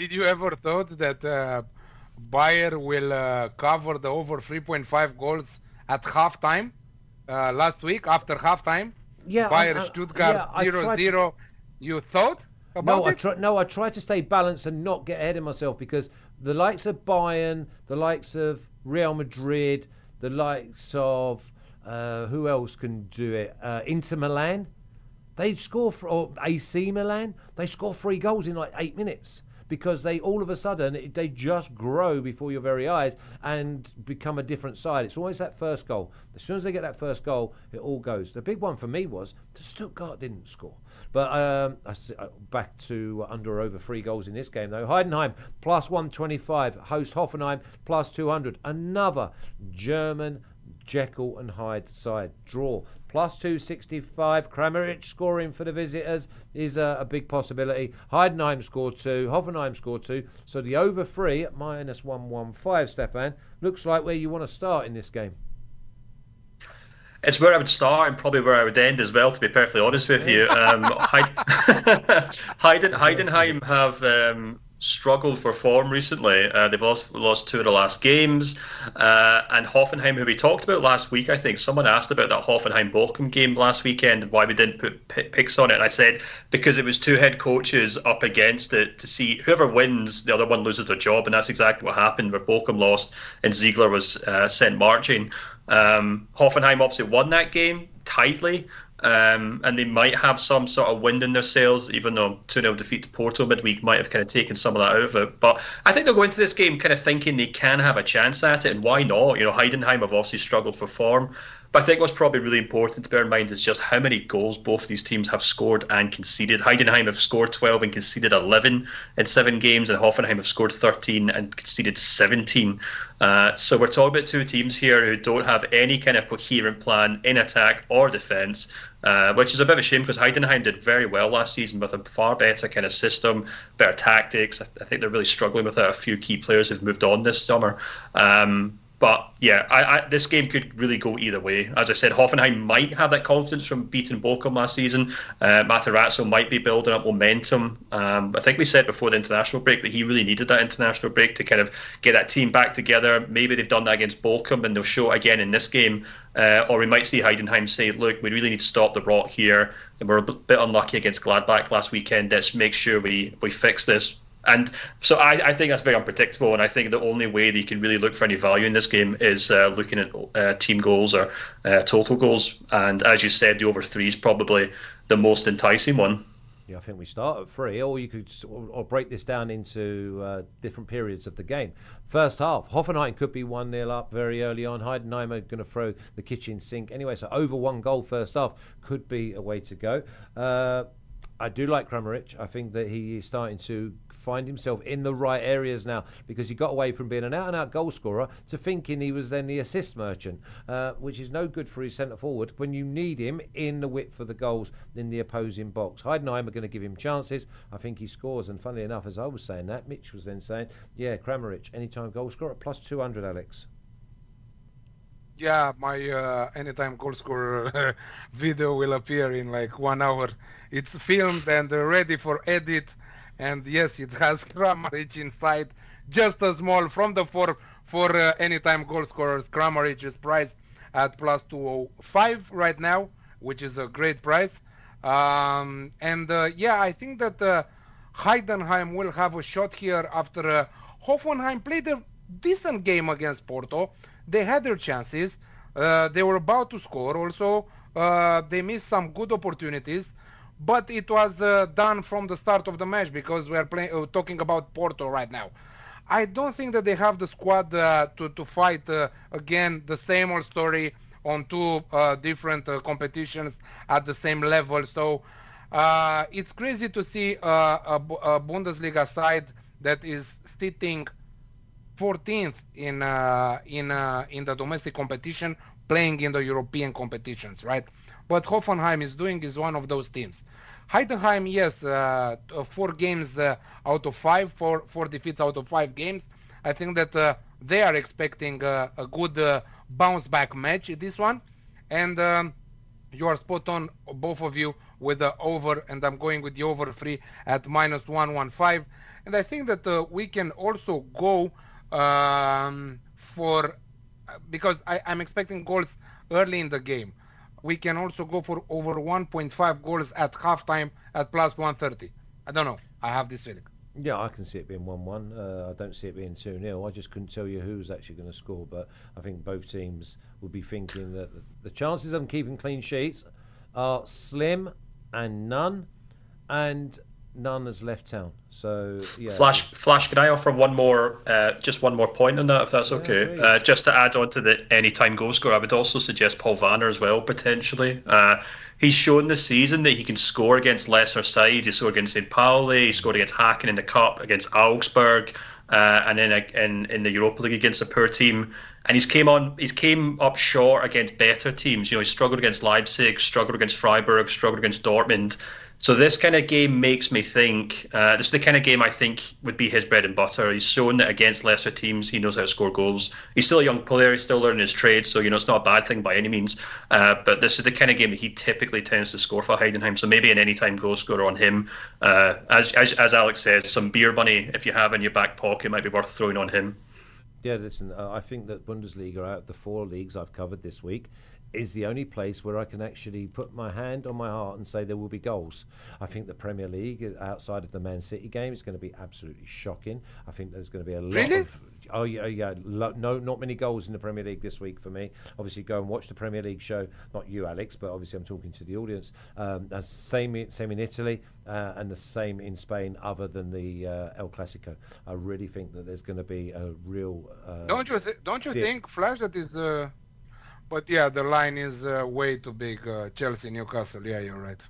Did you ever thought that uh, Bayer will uh, cover the over 3.5 goals at halftime uh, last week after halftime? Yeah, Bayer I- I- Stuttgart yeah, I 0 tried to- 0. You thought about No, I it? try, no, I try to stay balanced and not get ahead of myself because the likes of Bayern, the likes of Real Madrid, the likes of uh, who else can do it? Uh, Inter Milan, they score for or AC Milan, they score three goals in like eight minutes because they all of a sudden they just grow before your very eyes and become a different side. It's always that first goal. As soon as they get that first goal, it all goes. The big one for me was that Stuttgart didn't score. But um, uh, back to under or over three goals in this game though. Heidenheim plus 125, host Hoffenheim plus 200. Another German Jekyll and Hyde side draw. Plus 265. Kramaric scoring for the visitors is a, a big possibility. Heidenheim scored two. Hoffenheim scored two. So the over three at minus 115, Stefan, looks like where you want to start in this game. It's where I would start and probably where I would end as well, to be perfectly honest with you. Um, Heid- Heiden, Heidenheim have um, struggled for form recently. Uh, they've lost lost two of the last games. Uh, and Hoffenheim, who we talked about last week, I think someone asked about that Hoffenheim Bochum game last weekend and why we didn't put p- picks on it. And I said because it was two head coaches up against it to see whoever wins, the other one loses their job. And that's exactly what happened where Bochum lost and Zeidler was uh, sent marching. Um, Hoffenheim obviously won that game tightly, um, and they might have some sort of wind in their sails, even though 2 0 defeat to Porto midweek might have kind of taken some of that out of it. But I think they'll go into this game kind of thinking they can have a chance at it, and why not? You know, Heidenheim have obviously struggled for form. But I think what's probably really important to bear in mind is just how many goals both of these teams have scored and conceded. Heidenheim have scored 12 and conceded 11 in seven games, and Hoffenheim have scored 13 and conceded 17. Uh, so we're talking about two teams here who don't have any kind of coherent plan in attack or defence. Uh, which is a bit of a shame because Heidenheim did very well last season with a far better kind of system, better tactics. I, I think they're really struggling without a few key players who've moved on this summer. Um, but yeah, I, I, this game could really go either way. As I said, Hoffenheim might have that confidence from beating Bochum last season. Uh, Matarazzo might be building up momentum. Um, I think we said before the international break that he really needed that international break to kind of get that team back together. Maybe they've done that against Bochum and they'll show it again in this game. Uh, or we might see Heidenheim say, look, we really need to stop the rot here. And we're a bit unlucky against Gladbach last weekend. Let's make sure we, we fix this and so I, I think that's very unpredictable, and I think the only way that you can really look for any value in this game is uh, looking at uh, team goals or uh, total goals. And as you said, the over three is probably the most enticing one. Yeah, I think we start at three, or you could or, break this down into uh, different periods of the game. First half, Hoffenheim could be 1 0 up very early on. Heidenheim are going to throw the kitchen sink anyway, so over one goal first half could be a way to go. Uh, I do like Kramaric. I think that he is starting to find himself in the right areas now because he got away from being an out and out goal scorer to thinking he was then the assist merchant, uh, which is no good for his centre forward when you need him in the width for the goals in the opposing box. Heidenheim are going to give him chances. I think he scores, and funnily enough, as I was saying that, Mitch was then saying, yeah, Kramaric, anytime goal scorer, plus 200, Alex. Yeah, my uh, anytime goal scorer video will appear in like one hour. It's filmed and ready for edit. And yes, it has Kramaric inside, just a small from the four for uh, anytime goal scorers. Kramaric is priced at plus 205 right now, which is a great price. Um, and uh, yeah, I think that uh, Heidenheim will have a shot here after uh, Hoffenheim played a decent game against Porto. They had their chances. Uh, they were about to score. Also, uh, they missed some good opportunities, but it was uh, done from the start of the match because we are playing, uh, talking about Porto right now. I don't think that they have the squad uh, to to fight uh, again the same old story on two uh, different uh, competitions at the same level. So it's crazy to see a, a Bundesliga side that is sitting 14th in in in the domestic competition, playing in the European competitions, right? But Hoffenheim is doing is one of those teams. Heidenheim, yes, uh, uh, four games uh, out of five, four four defeats out of five games. I think that uh, they are expecting uh, a good uh, bounce back match this one, and um, you are spot on, both of you, with the over, and I'm going with the over three at minus 115. and I think that we can also go um, for because I, I'm expecting goals early in the game. We can also go for over 1.5 goals at halftime at plus 130. I don't know. I have this feeling. Yeah, I can see it being 1 1. Uh, I don't see it being 2 0. I just couldn't tell you who's actually going to score, but I think both teams will be thinking that the chances of them keeping clean sheets are slim and none, and none has left town. So yeah. Flash, Flash, can I offer one more, uh, just one more point on that, if that's okay? Uh, just to add on to the anytime goal score, I would also suggest Paul Wanner as well potentially. Uh, he's shown this season that he can score against lesser sides. He scored against St. Pauli. He scored against Häcken in the cup, against Augsburg, uh, and then in in the Europa League against a poor team. And he's came on. He's came up short against better teams. You know, he struggled against Leipzig, struggled against Freiburg, struggled against Dortmund. So this kind of game makes me think. Uh, this is the kind of game I think would be his bread and butter. He's shown that against lesser teams, he knows how to score goals. He's still a young player. He's still learning his trade, so you know it's not a bad thing by any means. Uh, but this is the kind of game that he typically tends to score for Heidenheim. So maybe an anytime goal scorer on him. Uh, as, as as Alex says, some beer money if you have in your back pocket might be worth throwing on him. Yeah, listen, uh, I think that Bundesliga out of the four leagues I've covered this week is the only place where I can actually put my hand on my heart and say there will be goals. I think the Premier League, uh, outside of the Man City game, is going to be absolutely shocking. I think there's going to be a lot really? of Oh yeah, yeah. Lo- no, not many goals in the Premier League this week for me. Obviously, go and watch the Premier League show. Not you, Alex, but obviously I'm talking to the audience. Um, same, same in Italy, uh, and the same in Spain. Other than the uh, El Clasico, I really think that there's going to be a real. Uh, don't you th- don't you think Flash that is uh, but yeah, the line is uh, way too big. Uh, Chelsea, Newcastle. Yeah, you're right.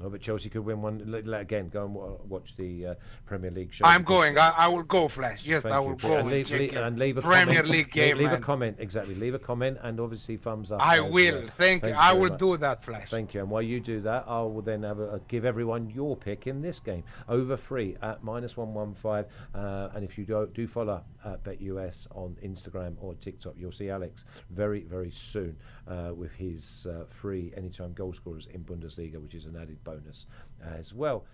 No, but Chelsea could win one. Again, go and watch the uh, Premier League show. I'm going. I, I, will go, Flash. Yes, Thank I will you. go. And leave, leave, and leave a Premier comment. League game. Leave, leave a comment. Exactly. Leave a comment and obviously thumbs up. I will. Well. Thank, Thank, you. I will much. do that, Flash. Thank you. And while you do that, I will then have a, give everyone your pick in this game over free at minus one one five. Uh, and if you do, do follow uh, BetUS on Instagram or TikTok, you'll see Alex very very soon uh, with his uh, free anytime goal scorers in Bundesliga, which is an added bonus uh, as well.